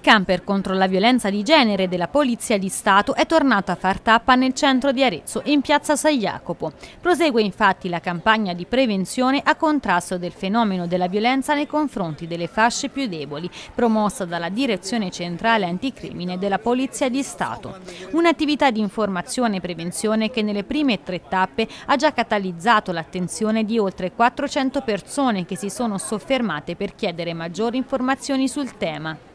camper contro la violenza di genere della Polizia di Stato è tornato a far tappa nel centro di Arezzo, in piazza San Jacopo. Prosegue infatti la campagna di prevenzione a contrasto del fenomeno della violenza nei confronti delle fasce più deboli, promossa dalla Direzione Centrale Anticrimine della Polizia di Stato. Un'attività di informazione e prevenzione che nelle prime tre tappe ha già catalizzato l'attenzione di oltre 400 persone che si sono soffermate per chiedere maggiori informazioni sul tema.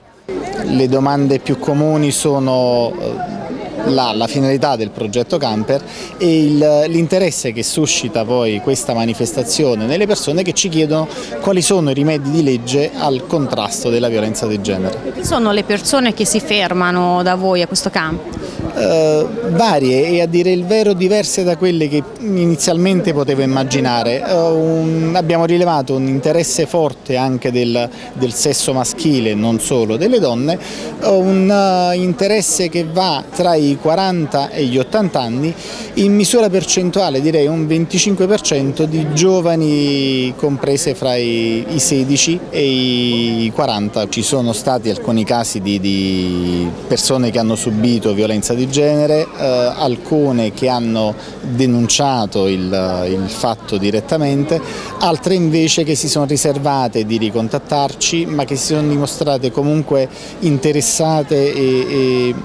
Le domande più comuni sono eh, la, la finalità del progetto Camper e l'interesse che suscita poi questa manifestazione nelle persone che ci chiedono quali sono i rimedi di legge al contrasto della violenza di genere. Chi sono le persone che si fermano da voi a questo campo? Eh, varie e a dire il vero diverse da quelle che inizialmente potevo immaginare. Eh, un, abbiamo rilevato un interesse forte anche del, del, sesso maschile, non solo delle donne, un uh, interesse che va tra i 40 e gli 80 anni, in misura percentuale direi un 25% di giovani comprese fra i, i, 16 e i 40. Ci sono stati alcuni casi di, di persone che hanno subito violenza di di genere, eh, alcune che hanno denunciato il, il, fatto direttamente, altre invece che si sono riservate di ricontattarci ma che si sono dimostrate comunque interessate e, e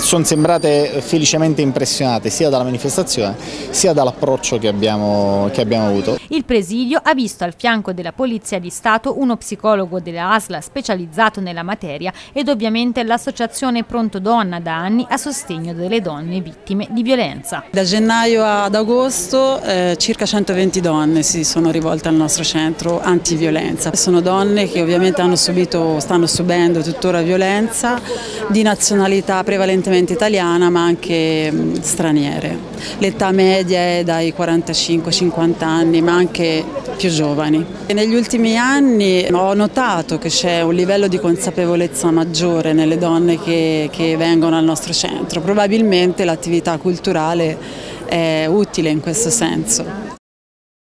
sono sembrate felicemente impressionate sia dalla manifestazione sia dall'approccio che abbiamo, che abbiamo avuto. Il presidio ha visto al fianco della Polizia di Stato uno psicologo della ASLA specializzato nella materia ed ovviamente l'associazione Pronto Donna da anni a sostegno delle donne vittime di violenza. Da gennaio ad agosto eh, circa 120 donne si sono rivolte al nostro centro antiviolenza. Sono donne che ovviamente hanno subito, stanno subendo tuttora violenza di nazionalità prevalentemente italiana ma anche straniere. L'età media è dai 45-50 anni ma anche più giovani. E negli ultimi anni ho notato che c'è un livello di consapevolezza maggiore nelle donne che, che vengono al nostro centro. Probabilmente l'attività culturale è utile in questo senso.